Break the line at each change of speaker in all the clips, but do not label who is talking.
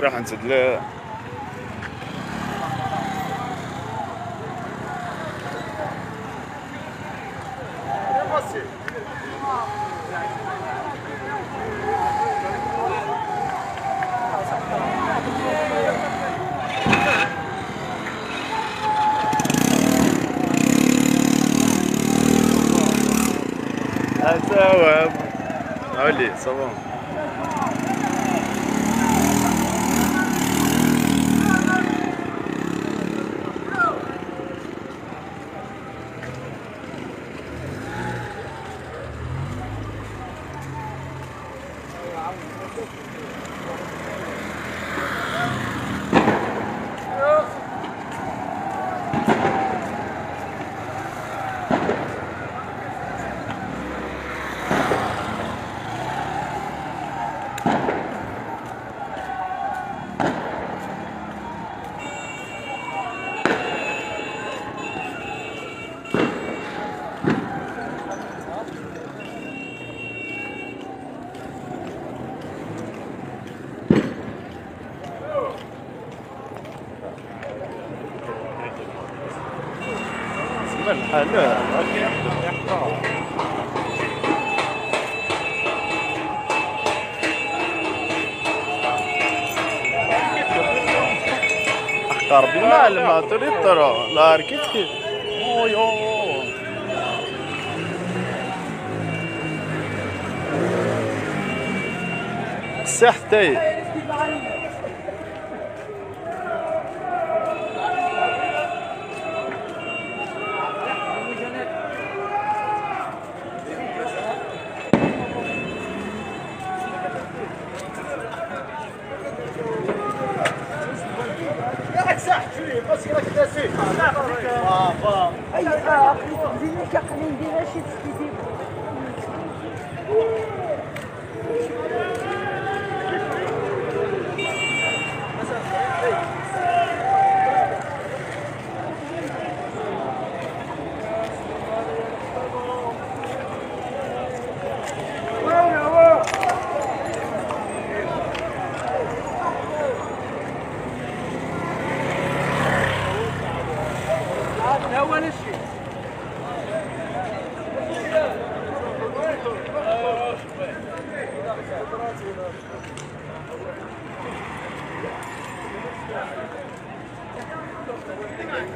ترى حنسد له أسواب علي صباح الحلال اختار بالمال ما تريد ترى. لا ركبت اويو صحتي
اي آه دينا كقنين دينا شي تسكيتي هذا هو الشيء
عاد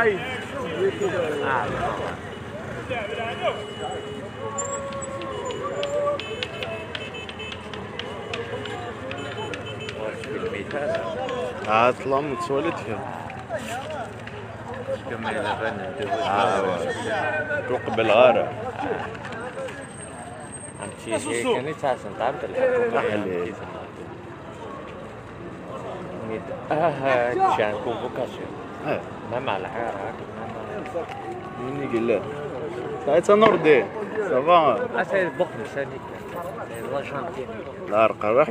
aí. Ah, Atlam söyledi ya.
همچی کنی تاسن تعب دل
أهلي
آه چند کو بکشه
إيه.
نام على حاجة
مني قلة ساعتها نوردي صافا
أسأل البقر ثاني
لا رقا راح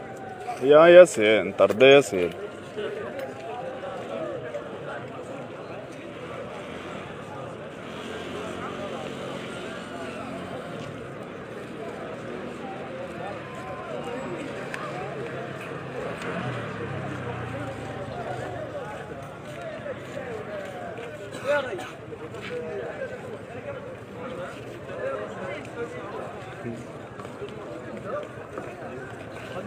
Ya, ya
sé, entardece.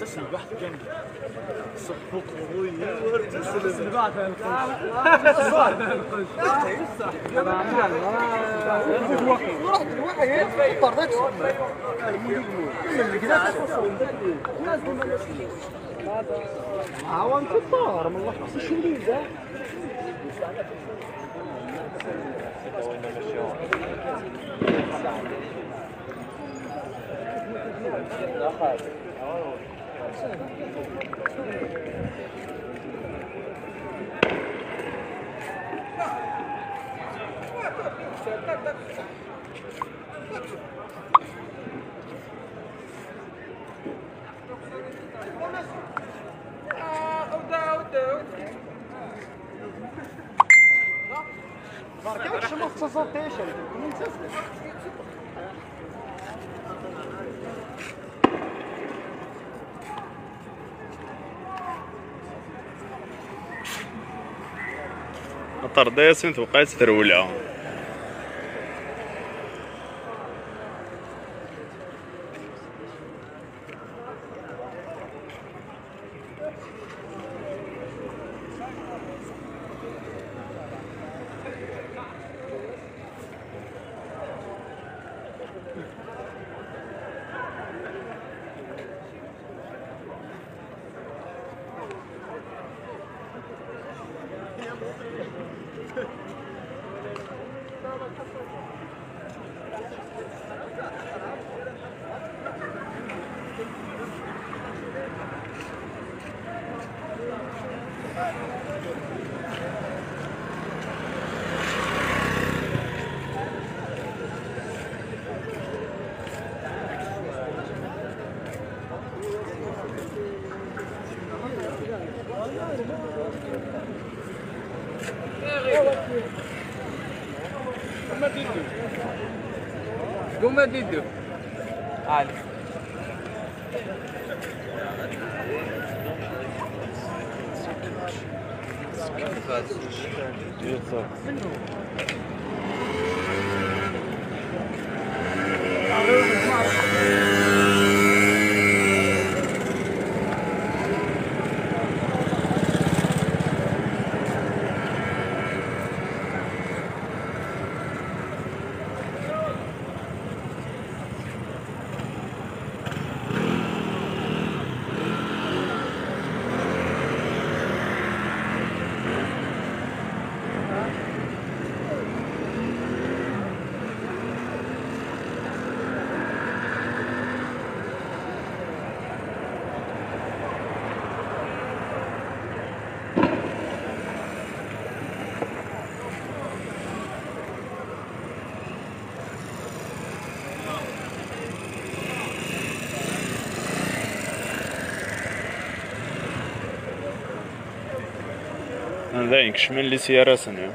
طرد ياسين ولا شكرا ياسين طرد كان
عوام الدار من الله Marquei o que Marka jak się ma co zateszać, to nie chcę
طرد ياسين توقعت ترولع
قوم ديدو علي Yok.
ذا كشمن لي سيارة سنة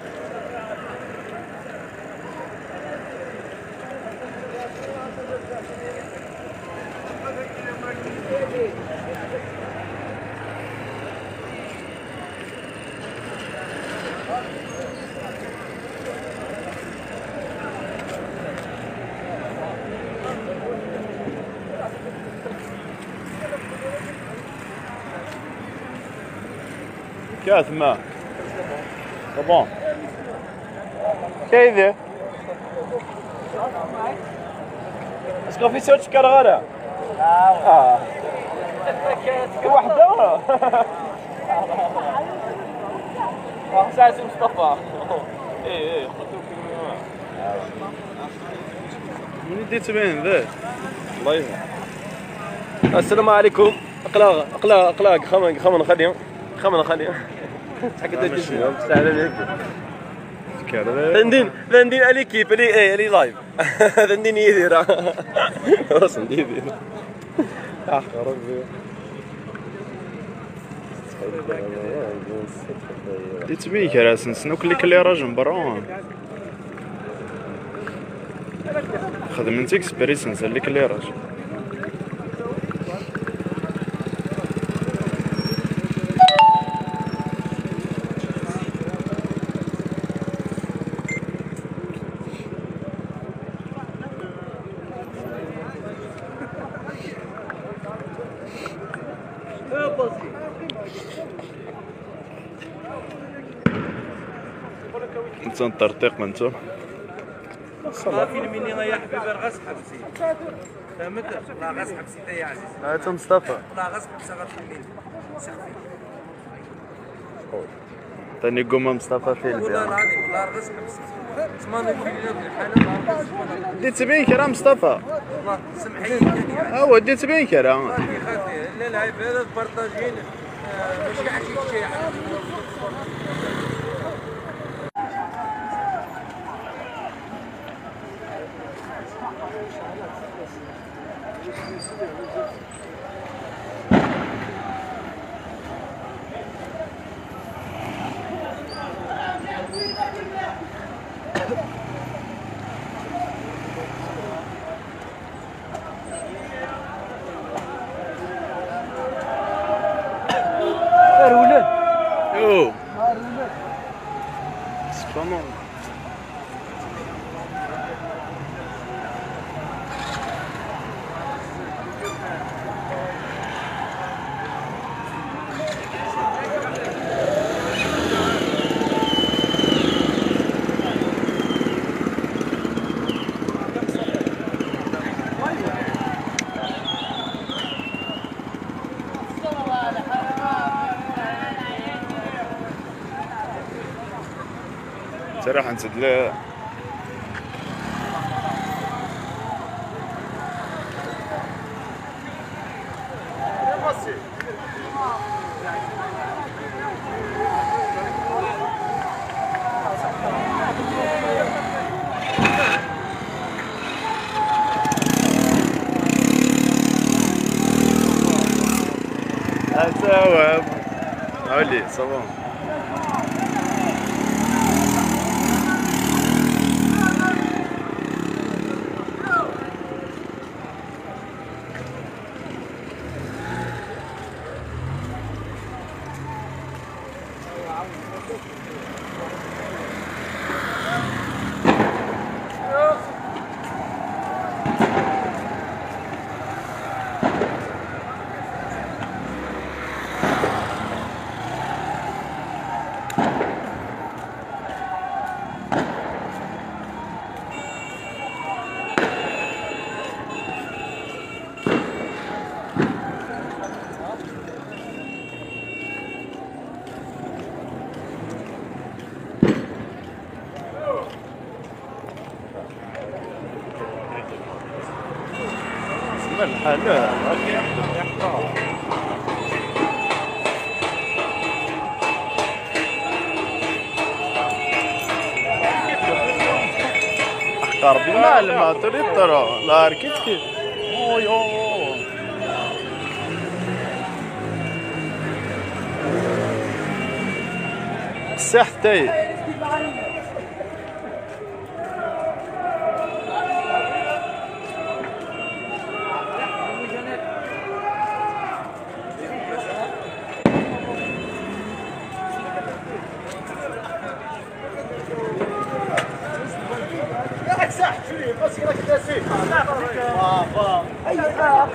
كاث ما طبعا كيف اسكو في صوت كرغرة آه وحدة
سعد مصطفى إيه إيه
من ديت بين ذا الله يهديك
السلام عليكم اقلاق اقلاق اقلاق خمن خمن خليهم خمن خليهم حق الدجاج سهل عليك
كذا
ذندين ذندين الي كيب الي الي لايف ذندين يدير وصل يدير اخ ربي
ديت بيك راسن سنوك اللي كلي راجل برا خدمت اكسبريسنس اللي كلي راجل انت ترتيق من انت
ما في مني يا حبيبي حبسي. فهمت؟ لا حبسي يا عزيز
هات مصطفى.
لا غس حبسي
تاني قوم مصطفى في
والله العظيم لا حبسي. لا
ديت بيك راه مصطفى.
والله سمحي يعني
هو ديت بيك راه
خاطي لا العيب هذا تبارطاجين ماشي
quand même. ترى حنسد له أتواب علي صباح. الحلال قربي ما تريد ترى لا ركبت كيف اوي اوي الساح حتى
اي آه